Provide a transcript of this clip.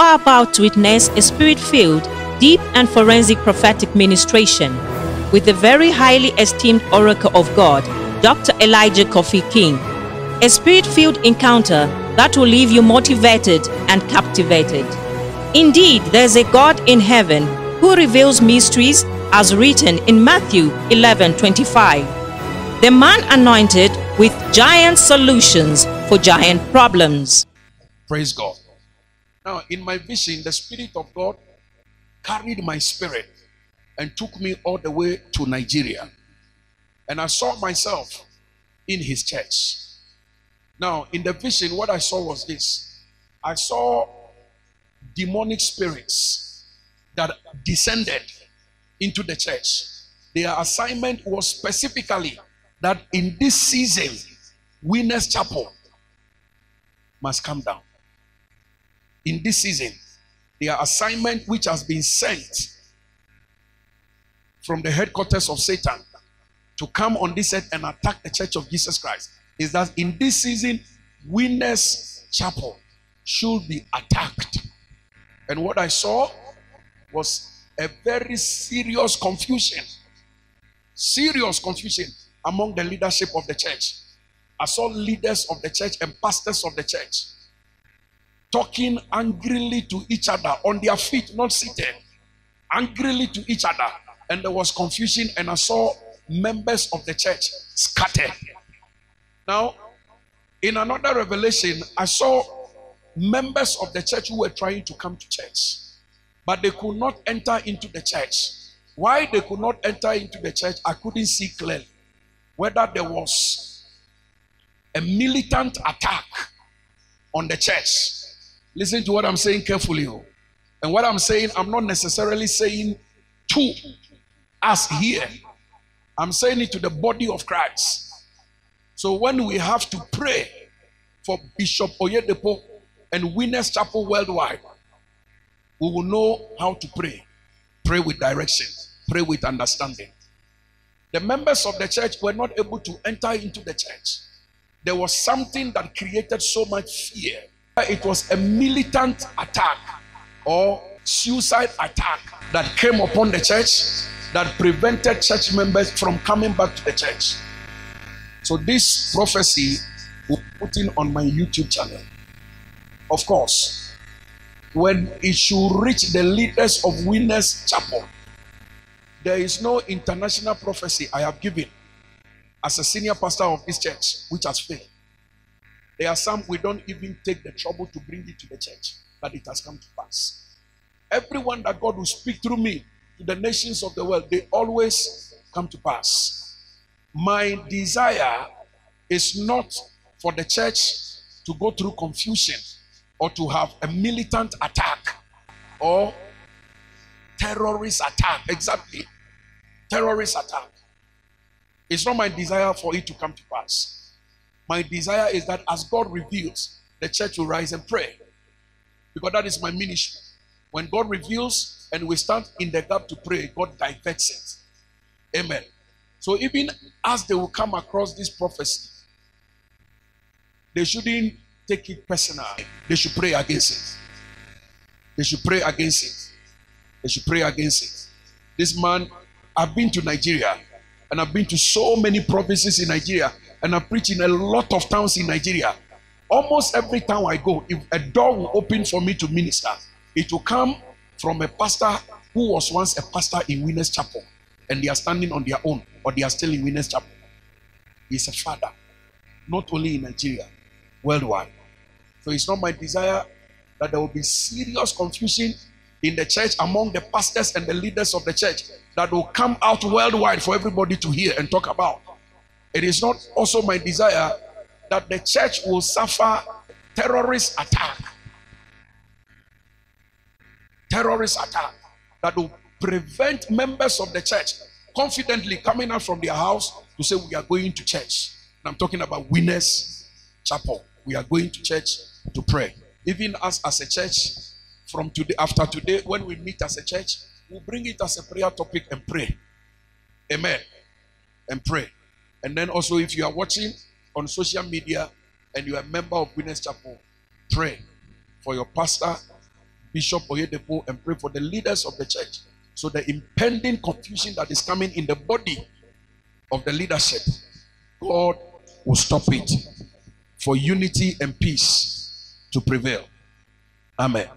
are about to witness a spirit filled, deep, and forensic prophetic ministration with the very highly esteemed oracle of God, Dr. Elijah Kofi King. A spirit filled encounter that will leave you motivated and captivated. Indeed, there's a God in heaven who reveals mysteries as written in Matthew 11 25. The man anointed with giant solutions for giant problems. Praise God. Now, in my vision, the Spirit of God carried my spirit and took me all the way to Nigeria. And I saw myself in his church. Now, in the vision, what I saw was this I saw demonic spirits that descended into the church. Their assignment was specifically that in this season, Winners Chapel must come down. In this season, their assignment, which has been sent from the headquarters of Satan to come on this earth and attack the church of Jesus Christ, is that in this season, Winners Chapel should be attacked. And what I saw was a very serious confusion. Serious confusion among the leadership of the church. I saw leaders of the church and pastors of the church talking angrily to each other on their feet, not seated, angrily to each other. And there was confusion, and I saw members of the church scattered. Now, in another revelation, I saw members of the church who were trying to come to church, but they could not enter into the church. Why they could not enter into the church, I couldn't see clearly whether there was a militant attack on the church. Listen to what I'm saying carefully. oh. And what I'm saying, I'm not necessarily saying to us here, I'm saying it to the body of Christ. So when we have to pray for Bishop Oyedepo and Winners Chapel worldwide, we will know how to pray. Pray with direction, pray with understanding. The members of the church were not able to enter into the church. There was something that created so much fear. Uh, it was a militant attack or suicide attack that came upon the church that prevented church members from coming back to the church. So this prophecy will put in on my YouTube channel. Of course, when it should reach the leaders of Winners Chapel, there is no international prophecy I have given as a senior pastor of this church which has failed. There are some we don't even take the trouble to bring it to the church, but it has come to pass. Everyone that God will speak through me to the nations of the world, they always come to pass. My desire is not for the church to go through confusion or to have a militant attack or terrorist attack. Exactly. Terrorist attack. It's not my desire for it to come to pass. My desire is that as God reveals, the church will rise and pray. Because that is my ministry. When God reveals and we stand in the gap to pray, God diverts it. Amen. So even as they will come across this prophecy, they shouldn't take it personal. They should pray against it. They should pray against it. They should pray against it. This man, I've been to Nigeria and I've been to so many provinces in Nigeria and I preach in a lot of towns in Nigeria. Almost every town I go, if a door will open for me to minister, it will come from a pastor who was once a pastor in Winners Chapel and they are standing on their own or they are still in Winners Chapel. He's a father, not only in Nigeria, worldwide. So it's not my desire that there will be serious confusion in the church among the pastors and the leaders of the church that will come out worldwide for everybody to hear and talk about. It is not also my desire that the church will suffer terrorist attack. Terrorist attack that will prevent members of the church confidently coming out from their house to say, We are going to church. And I'm talking about Winners Chapel. We are going to church to pray. Even us as a church, from today, after today, when we meet as a church, we'll bring it as a prayer topic and pray. Amen. And pray. And then also, if you are watching on social media and you are a member of Winners Chapel, pray for your pastor, Bishop Oyedepo and pray for the leaders of the church. So the impending confusion that is coming in the body of the leadership, God will stop it for unity and peace to prevail. Amen.